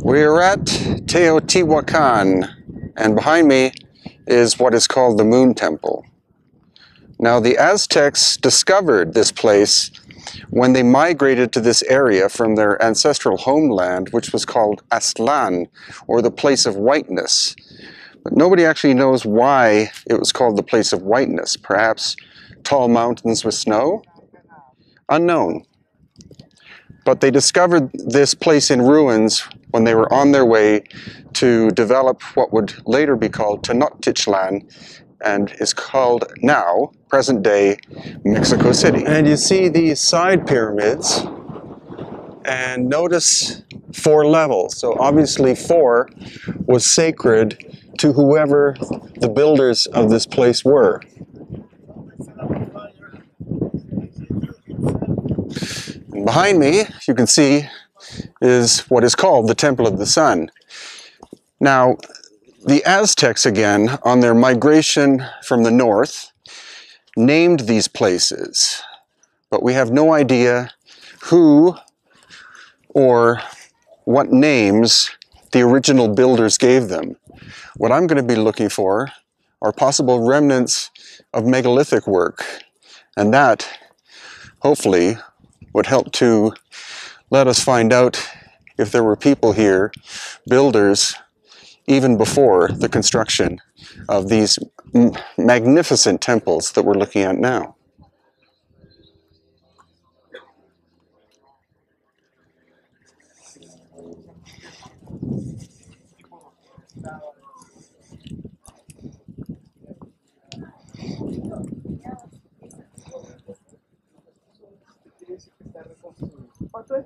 We're at Teotihuacan, and behind me is what is called the Moon Temple. Now, the Aztecs discovered this place when they migrated to this area from their ancestral homeland, which was called Aztlan, or the place of whiteness. But nobody actually knows why it was called the place of whiteness. Perhaps tall mountains with snow? Unknown. But they discovered this place in ruins when they were on their way to develop what would later be called Tenochtitlan and is called now, present day, Mexico City. And you see these side pyramids and notice four levels. So obviously four was sacred to whoever the builders of this place were. Behind me, you can see, is what is called the Temple of the Sun. Now, the Aztecs, again, on their migration from the north, named these places, but we have no idea who or what names the original builders gave them. What I'm going to be looking for are possible remnants of megalithic work, and that, hopefully, would help to let us find out if there were people here, builders, even before the construction of these magnificent temples that we're looking at now.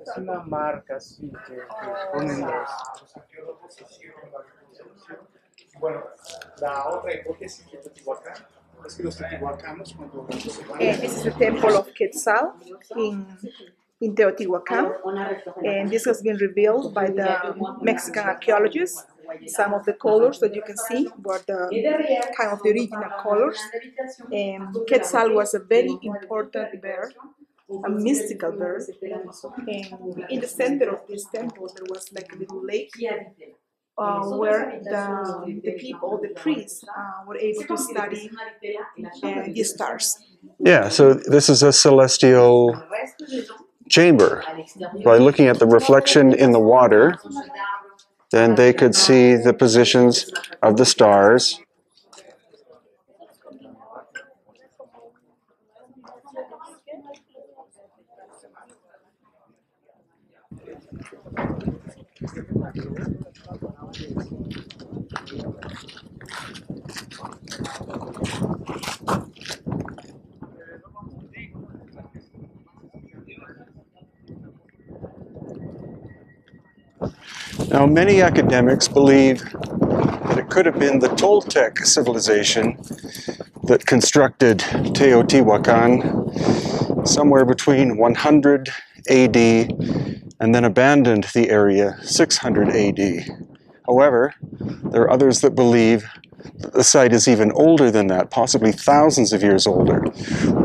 Es una marca, sí, que, que ponen los... Ah, bueno, la otra hipótesis de Teotihuacán es que los teotihuacanos cuando se van eh, And this is the temple of Quetzal in, in Teotihuacan. And this has been revealed by the Mexican archaeologists. Some of the colors that you can see were the kind of the original colors. And Quetzal was a very important bird, a mystical bird. In the center of this temple, there was like a little lake uh, where the, the people, the priests, uh, were able to study uh, the stars. Yeah, so this is a celestial chamber. By looking at the reflection in the water, then they could see the positions of the stars. Now, many academics believe that it could have been the Toltec civilization that constructed Teotihuacan somewhere between 100 AD and then abandoned the area 600 AD. However, there are others that believe that the site is even older than that, possibly thousands of years older.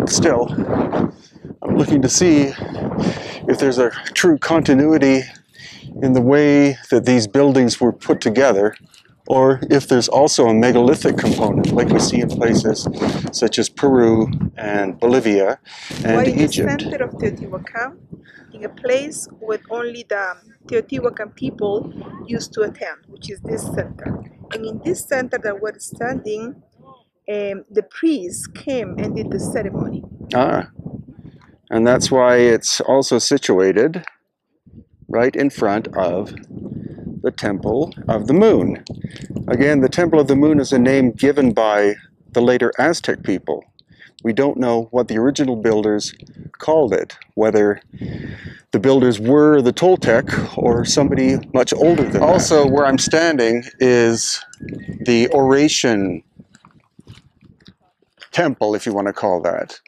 Still, I'm looking to see if there's a true continuity in the way that these buildings were put together, or if there's also a megalithic component, like we see in places such as Peru and Bolivia and the Egypt. Teotihuacan, in a place where only the Teotihuacan people used to attend, which is this center. And in this center that we're standing, um, the priests came and did the ceremony. Ah, and that's why it's also situated right in front of the Temple of the Moon. Again, the Temple of the Moon is a name given by the later Aztec people. We don't know what the original builders called it, whether the builders were the Toltec or somebody much older than that. Also, where I'm standing is the Oration temple, if you want to call that.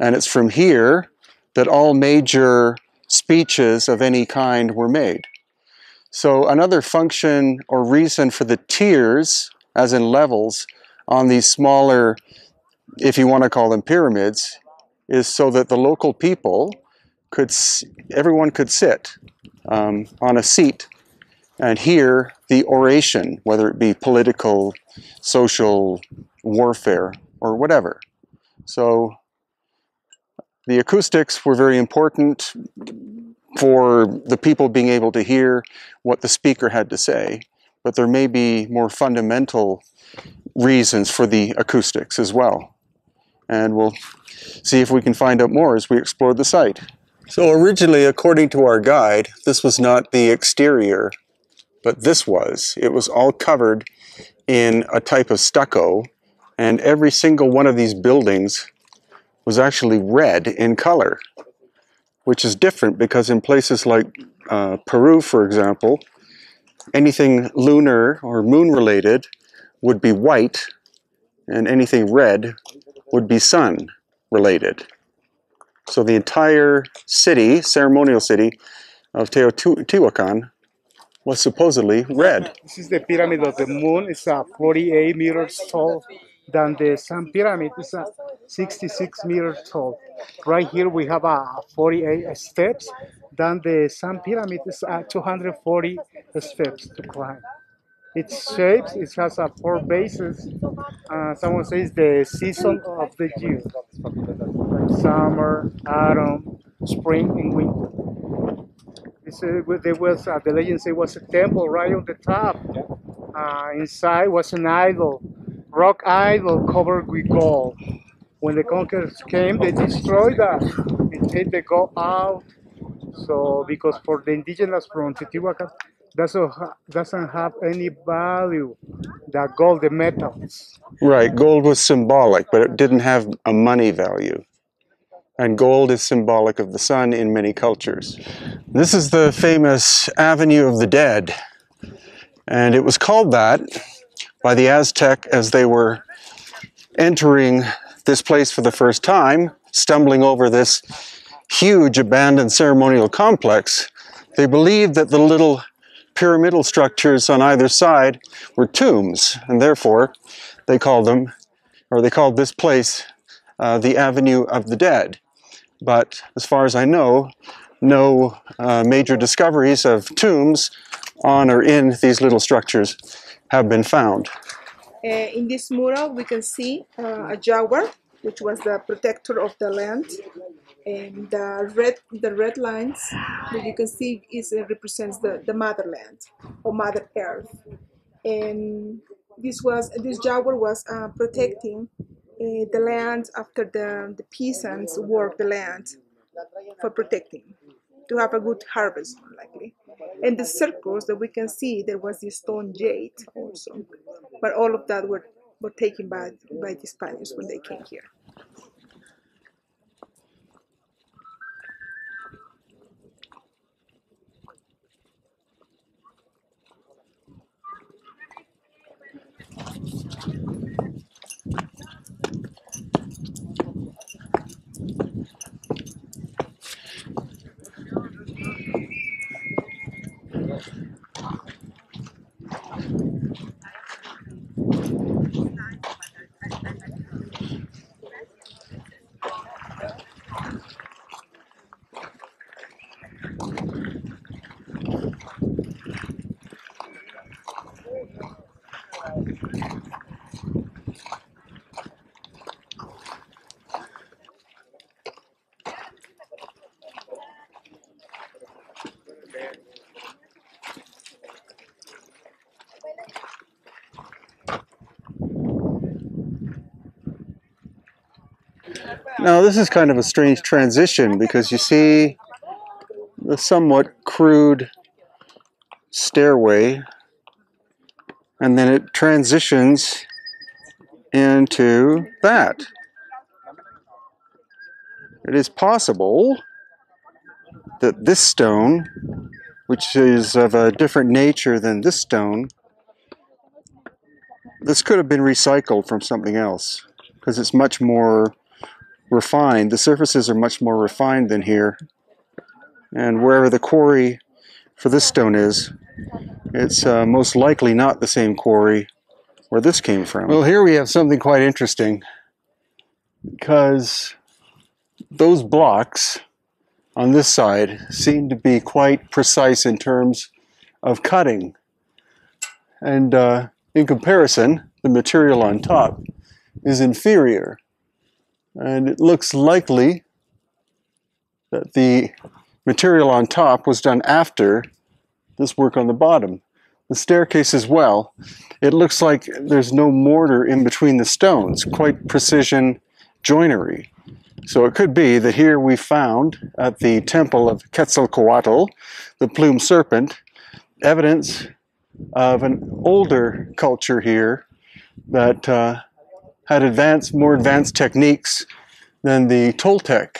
And it's from here that all major speeches of any kind were made. So, another function or reason for the tiers, as in levels, on these smaller, if you want to call them pyramids, is so that the local people could, everyone could sit um, on a seat and hear the oration, whether it be political, social, warfare, or whatever. So the acoustics were very important for the people being able to hear what the speaker had to say, but there may be more fundamental reasons for the acoustics as well. And we'll see if we can find out more as we explore the site. So originally, according to our guide, this was not the exterior, but this was. It was all covered in a type of stucco, and every single one of these buildings was actually red in color, which is different because in places like uh, Peru, for example, anything lunar or moon related would be white, and anything red would be sun related. So the entire city, ceremonial city of Teotihuacan, was supposedly red. This is the pyramid of the moon. It's uh, 48 meters tall. than the sun pyramid It's uh, 66 meters tall. Right here we have uh, 48 steps. Then the sun pyramid is uh, 240 steps to climb. Its shapes, it has uh, four bases. Uh, someone says the season of the year, summer, autumn, spring, and winter. There was uh, the legend say was a temple right on the top. Uh, inside was an idol, rock idol covered with gold. When the conquerors came, they destroyed that and take the gold out. So because for the indigenous from Teotihuacan, doesn't doesn't have any value. The gold, the metals. Right, gold was symbolic, but it didn't have a money value. And gold is symbolic of the sun in many cultures. This is the famous Avenue of the Dead. And it was called that by the Aztec as they were entering this place for the first time, stumbling over this huge abandoned ceremonial complex. They believed that the little pyramidal structures on either side were tombs, and therefore they called them, or they called this place, uh, the Avenue of the Dead. But as far as I know, no uh, major discoveries of tombs on or in these little structures have been found. Uh, in this mural, we can see uh, a jaguar, which was the protector of the land, and the red the red lines that you can see is uh, represents the, the motherland or Mother Earth, and this was this jaguar was uh, protecting uh, the land after the the peasants worked the land for protecting to have a good harvest, likely. And the circles that we can see, there was the stone jade also, but all of that were were taken by by the Spaniards when they came here. Now, this is kind of a strange transition because you see the somewhat crude stairway, and then it transitions into that. It is possible that this stone, which is of a different nature than this stone, this could have been recycled from something else because it's much more refined. The surfaces are much more refined than here. And wherever the quarry for this stone is, it's uh, most likely not the same quarry where this came from. Well, here we have something quite interesting because those blocks on this side seem to be quite precise in terms of cutting. And uh, in comparison, the material on top is inferior. And it looks likely that the material on top was done after this work on the bottom. The staircase as well, it looks like there's no mortar in between the stones, quite precision joinery. So it could be that here we found at the temple of Quetzalcoatl, the plumed serpent, evidence of an older culture here that uh, had advanced, more advanced techniques than the Toltec